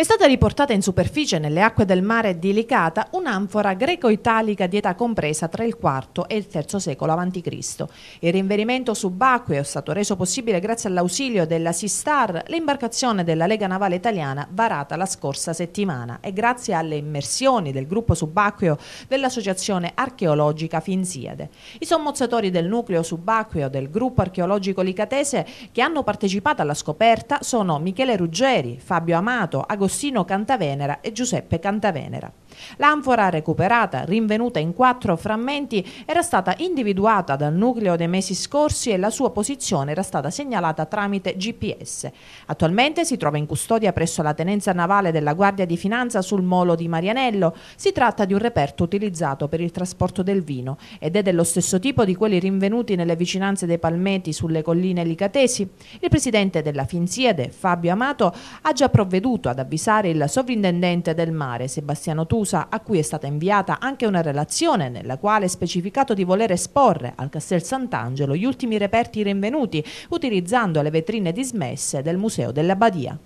È stata riportata in superficie nelle acque del mare di Licata un'anfora greco-italica di età compresa tra il IV e il III secolo a.C. Il rinvenimento subacqueo è stato reso possibile grazie all'ausilio della Sistar, l'imbarcazione della Lega Navale Italiana varata la scorsa settimana e grazie alle immersioni del gruppo subacqueo dell'Associazione Archeologica Finsiade. I sommozzatori del nucleo subacqueo del gruppo archeologico licatese che hanno partecipato alla scoperta sono Michele Ruggeri, Fabio Amato, Agostino Agostino Cantavenera e Giuseppe Cantavenera. L'anfora recuperata, rinvenuta in quattro frammenti, era stata individuata dal nucleo dei mesi scorsi e la sua posizione era stata segnalata tramite GPS. Attualmente si trova in custodia presso la tenenza navale della Guardia di Finanza sul molo di Marianello. Si tratta di un reperto utilizzato per il trasporto del vino ed è dello stesso tipo di quelli rinvenuti nelle vicinanze dei palmeti sulle colline licatesi. Il presidente della Finsiede, Fabio Amato, ha già provveduto ad avvisare il sovrintendente del mare, Sebastiano Tusa, a cui è stata inviata anche una relazione nella quale è specificato di voler esporre al Castel Sant'Angelo gli ultimi reperti rinvenuti utilizzando le vetrine dismesse del Museo della Badia.